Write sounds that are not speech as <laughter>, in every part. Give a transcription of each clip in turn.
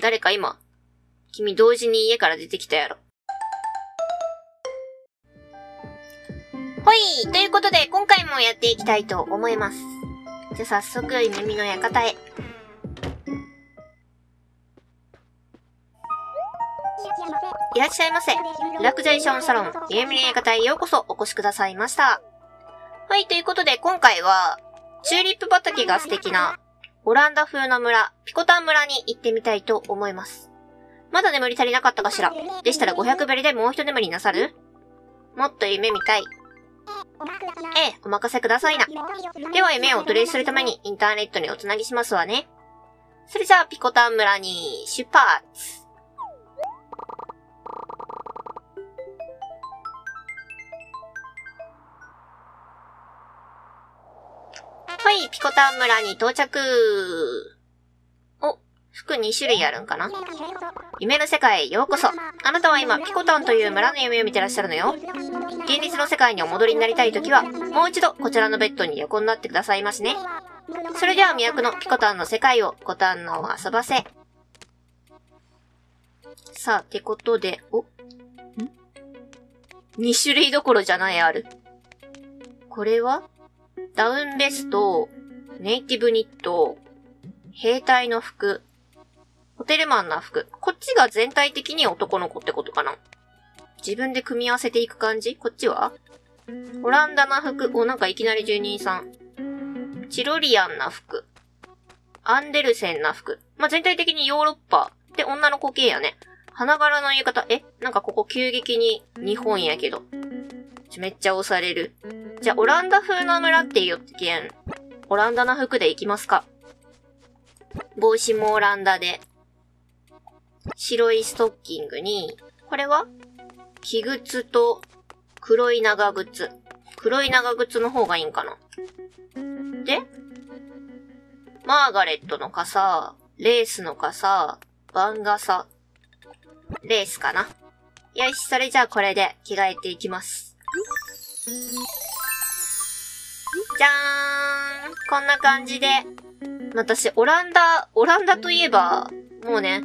誰か今、君同時に家から出てきたやろ。ほいということで、今回もやっていきたいと思います。じゃあ早速、夢の館へ。いらっしゃいませ。リラクゼーションサロン、夢の館へようこそお越しくださいました。はい、ということで、今回は、チューリップ畑が素敵な、オランダ風の村、ピコタン村に行ってみたいと思います。まだ眠り足りなかったかしら？でしたら500ベリでもう一眠りなさる？もっと夢見たい。ええ、お任せくださいな。では夢をトレースするためにインターネットにおつなぎしますわね。それじゃあピコタン村に出発はい、ピコタン村に到着お、服2種類あるんかな？夢の世界へようこそ。あなたは今、ピコタンという村の夢を見てらっしゃるのよ。現実の世界にお戻りになりたいときは、もう一度こちらのベッドに横になってくださいましね。それでは魅惑のピコタンの世界をご堪能遊ばせ。さあ、てことで、お、ん ?2 種類どころじゃないある。これは？ダウンベスト、ネイティブニット、兵隊の服、ホテルマンな服。こっちが全体的に男の子ってことかな自分で組み合わせていく感じ？こっちは？オランダな服。お、なんかいきなり住人さん。チロリアンな服。アンデルセンな服。まあ、全体的にヨーロッパ。で、女の子系やね。花柄の言い方。え？なんかここ急激に日本やけど。めっちゃ押される。じゃあ、オランダ風の村って言ってけん。オランダな服で行きますか。帽子もオランダで。白いストッキングに、これは？木靴と黒い長靴。黒い長靴の方がいいんかな。で、マーガレットの傘、レースの傘、バン傘。レースかな。よし、それじゃあこれで着替えていきます。じゃーんこんな感じで。私、オランダ、オランダといえば、もうね、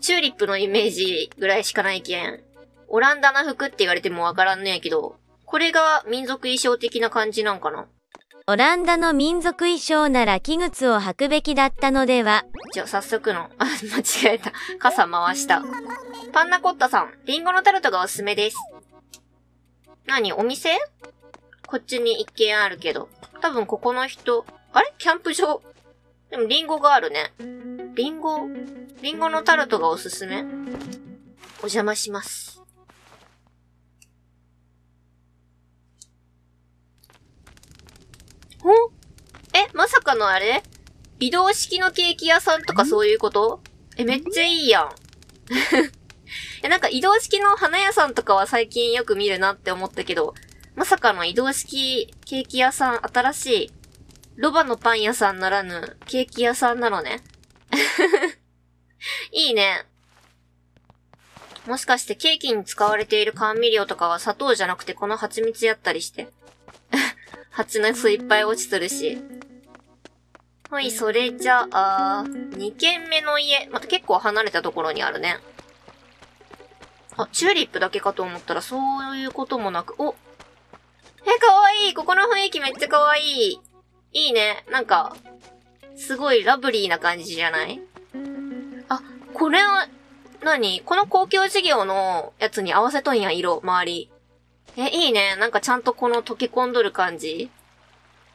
チューリップのイメージぐらいしかないけん。オランダな服って言われてもわからんねやけど、これが民族衣装的な感じなんかな？オランダの民族衣装なら器具を履くべきだったのでは？じゃあ早速の、<laughs> あ、間違えた。傘回した。パンナコッタさん、リンゴのタルトがおすすめです。何？お店？こっちに一軒あるけど。多分ここの人、あれ？キャンプ場？でもリンゴがあるね。リンゴ？リンゴのタルトがおすすめ？お邪魔します。お？え、まさかのあれ？移動式のケーキ屋さんとかそういうこと？え、めっちゃいいやん。え、なんか移動式の花屋さんとかは最近よく見るなって思ったけど、まさかの移動式ケーキ屋さん、新しい、ロバのパン屋さんならぬ、ケーキ屋さんなのね。<laughs> いいね。もしかしてケーキに使われている甘味料とかは砂糖じゃなくてこの蜂蜜やったりして。<laughs> 蜂の巣いっぱい落ちとるし。はい、それじゃあ、2軒目の家。また結構離れたところにあるね。あ、チューリップだけかと思ったらそういうこともなく、おえ、かわいいここの雰囲気めっちゃかわいいいいね。なんか、すごいラブリーな感じじゃない？あ、これは、何？この公共事業のやつに合わせとんや、色、周り。え、いいね。なんかちゃんとこの溶け込んどる感じ。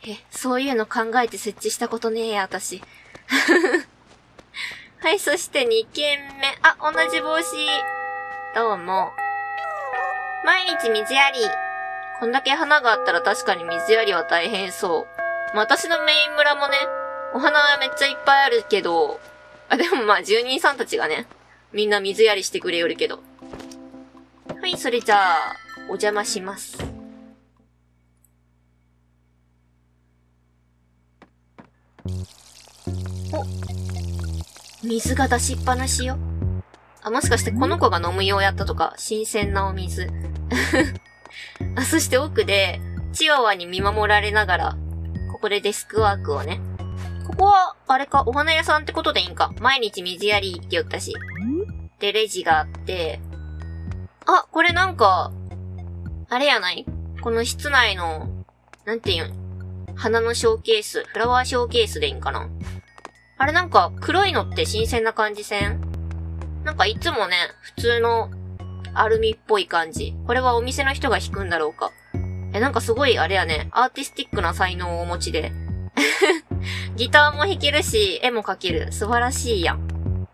え、そういうの考えて設置したことねえや、私。<laughs> はい、そして2軒目。あ、同じ帽子。どうも。毎日水やり。こんだけ花があったら確かに水やりは大変そう。まあ、私のメイン村もね、お花はめっちゃいっぱいあるけど、あ、でもまあ住人さんたちがね、みんな水やりしてくれよるけど。はい、それじゃあ、お邪魔します。お、水が出しっぱなしよ。あ、もしかしてこの子が飲むようやったとか、新鮮なお水。<laughs> あ、そして奥で、チワワに見守られながら、ここでデスクワークをね、ここは、あれか、お花屋さんってことでいいんか。毎日水やりって言ったし。で、レジがあって、あ、これなんか、あれやない？この室内の、なんていうん？花のショーケース、フラワーショーケースでいいんかな？あれなんか、黒いのって新鮮な感じせん？なんかいつもね、普通のアルミっぽい感じ。これはお店の人が弾くんだろうか。え、なんかすごいあれやね、アーティスティックな才能をお持ちで。<laughs> ギターも弾けるし、絵も描ける。素晴らしいやん。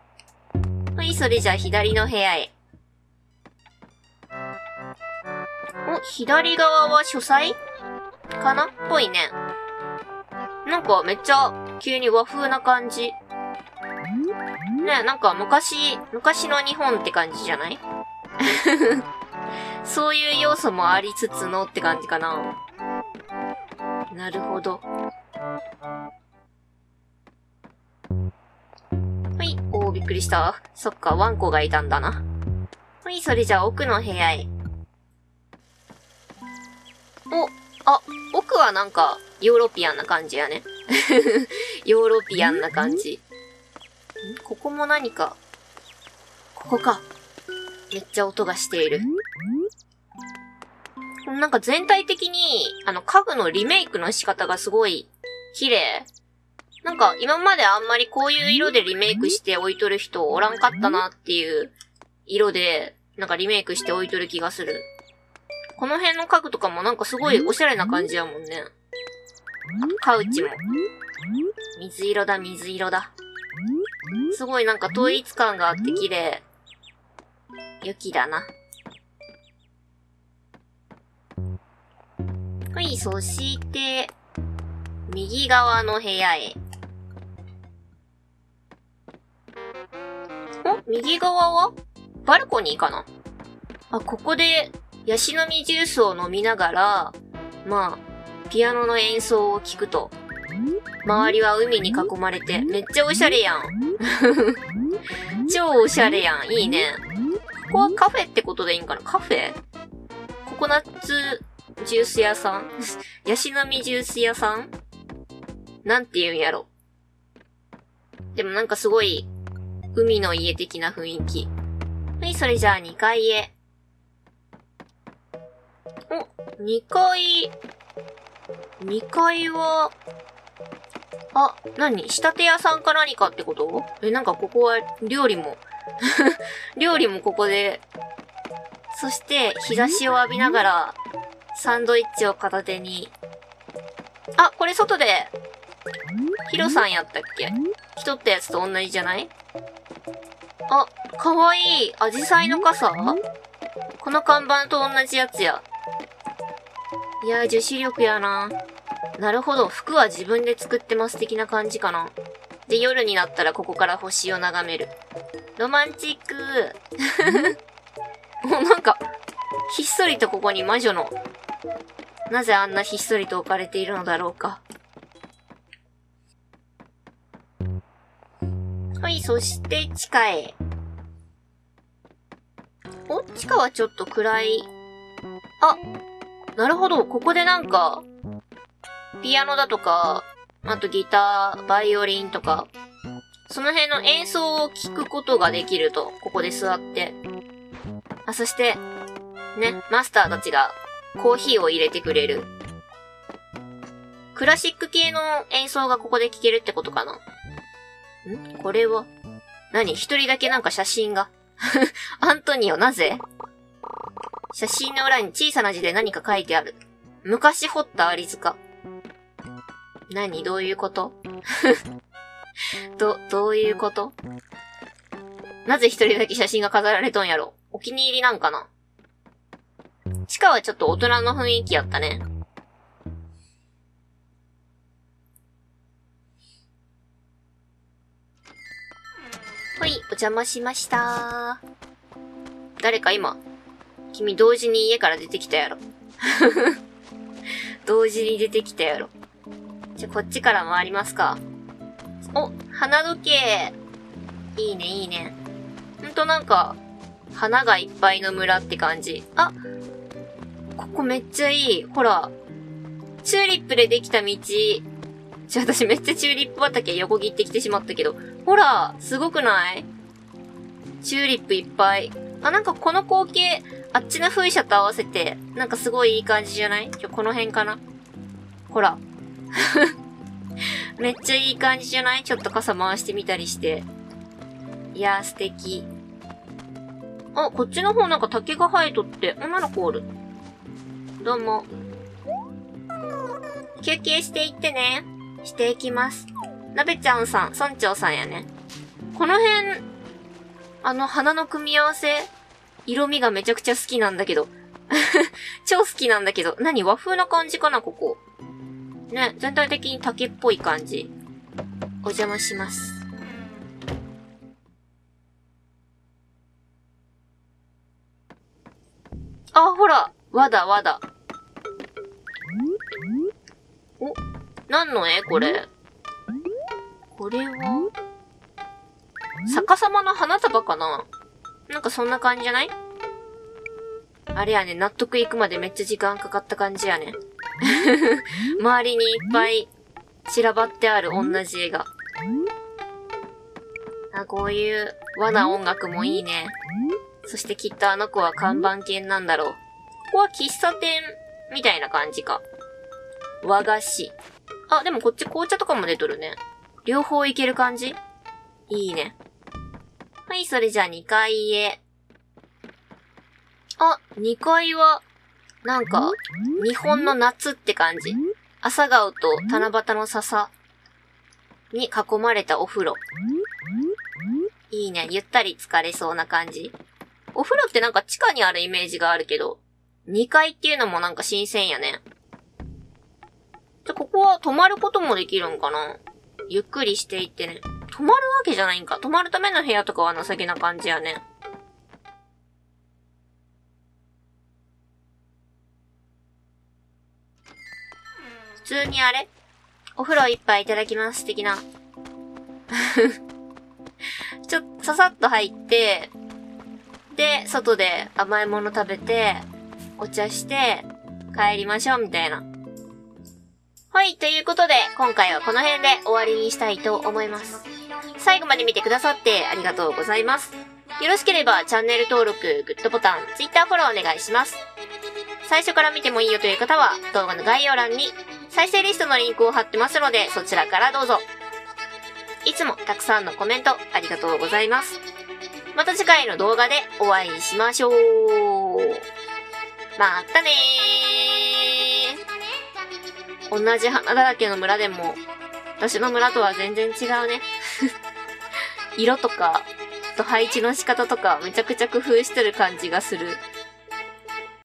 はい、それじゃあ左の部屋へ。お、左側は書斎？かな？っぽいね。なんかめっちゃ急に和風な感じ。ねなんか昔、昔の日本って感じじゃない？<laughs> そういう要素もありつつのって感じかな。なるほど。はい。おー、びっくりした。そっか、ワンコがいたんだな。はい、それじゃあ奥の部屋へ。お、あ、奥はなんか、ヨーロピアンな感じやね。<laughs> ヨーロピアンな感じ。も何か。ここか。めっちゃ音がしている。なんか全体的に、あの、家具のリメイクの仕方がすごい綺麗。なんか今まであんまりこういう色でリメイクして置いとる人おらんかったなっていう色で、なんかリメイクして置いとる気がする。この辺の家具とかもなんかすごいおしゃれな感じやもんね。カウチも。水色だ、水色だ。すごいなんか統一感があって綺麗。雪だな。はい、そして、右側の部屋へ。お？右側は？バルコニーかな？あ、ここで、ヤシの実ジュースを飲みながら、まあ、ピアノの演奏を聴くと。周りは海に囲まれて、めっちゃおしゃれやん。超おしゃれやん。いいね。ここはカフェってことでいいんかな？カフェ？ココナッツジュース屋さん？<laughs> ヤシの実ジュース屋さん？なんて言うんやろ。でもなんかすごい、海の家的な雰囲気。はい、それじゃあ2階へ。お、2階、2階は、あ、何？仕立て屋さんか何かってこと？え、なんかここは料理も <laughs> 料理もここで。そして、日差しを浴びながら、サンドイッチを片手に。あ、これ外で、ヒロさんやったっけ？人ってやつと同じじゃない？あ、かわいい。アジサイの傘？この看板と同じやつや。いや、樹脂力やな。なるほど。服は自分で作ってます的な感じかな。で、夜になったらここから星を眺める。ロマンチック。もう <laughs> なんか、ひっそりとここに魔女の、なぜあんなひっそりと置かれているのだろうか。はい、そして地下へ。お地下はちょっと暗い。あ、なるほど。ここでなんか、ピアノだとか、あとギター、バイオリンとか、その辺の演奏を聴くことができると、ここで座って。あ、そして、ね、マスターたちがコーヒーを入れてくれる。クラシック系の演奏がここで聴けるってことかなん？これは？何？一人だけなんか写真が？<laughs> アントニオなぜ？写真の裏に小さな字で何か書いてある。昔掘ったアリ塚。何？どういうこと？<laughs> ど、どういうこと？なぜ一人だけ写真が飾られとんやろ？お気に入りなんかな？地下はちょっと大人の雰囲気やったね。はい、お邪魔しました。誰か今、君同時に家から出てきたやろ。<laughs> 同時に出てきたやろ。じゃ、こっちから回りますか。お、花時計。いいね、いいね。ほんとなんか、花がいっぱいの村って感じ。あ、ここめっちゃいい。ほら。チューリップでできた道。ちょ、私めっちゃチューリップ畑横切ってきてしまったけど。ほら、すごくない？チューリップいっぱい。あ、なんかこの光景、あっちの風車と合わせて、なんかすごいいい感じじゃない？ちょ、この辺かなほら。<laughs> めっちゃいい感じじゃない？ちょっと傘回してみたりして。いやー、素敵。あ、こっちの方なんか竹が生えとって、女の子おる。どうも。休憩していってね。していきます。なべちゃんさん、村長さんやね。この辺、あの花の組み合わせ、色味がめちゃくちゃ好きなんだけど。<laughs> 超好きなんだけど。何？和風な感じかな、ここ。ね、全体的に竹っぽい感じ。お邪魔します。あ、ほら、和だ和だ。お、何の絵これ？これは逆さまの花束かな？なんかそんな感じじゃない？あれやね、納得いくまでめっちゃ時間かかった感じやね。<laughs> 周りにいっぱい散らばってある同じ絵が。あ、こういう和な音楽もいいね。そしてきっとあの子は看板犬なんだろう。ここは喫茶店みたいな感じか。和菓子。あ、でもこっち紅茶とかも出とるね。両方いける感じ？いいね。はい、それじゃあ2階へ。あ、2階は、なんか、日本の夏って感じ。朝顔と七夕の笹に囲まれたお風呂。いいね。ゆったり疲れそうな感じ。お風呂ってなんか地下にあるイメージがあるけど、2階っていうのもなんか新鮮やね。じゃ、ここは泊まることもできるんかな？ゆっくりしていってね。泊まるわけじゃないんか。泊まるための部屋とかは情けな感じやね。通にあれ？お風呂一杯いただきます。的な。<laughs> ちょ、ささっと入って、で、外で甘いもの食べて、お茶して、帰りましょう、みたいな。はい、ということで、今回はこの辺で終わりにしたいと思います。最後まで見てくださってありがとうございます。よろしければチャンネル登録、グッドボタン、Twitter フォローお願いします。最初から見てもいいよという方は、動画の概要欄に再生リストのリンクを貼ってますので、そちらからどうぞ。いつもたくさんのコメントありがとうございます。また次回の動画でお会いしましょう。またねー。同じ花だらけの村でも、私の村とは全然違うね。<laughs> 色とか、と配置の仕方とかめちゃくちゃ工夫してる感じがする。